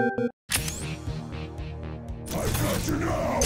I've got you now!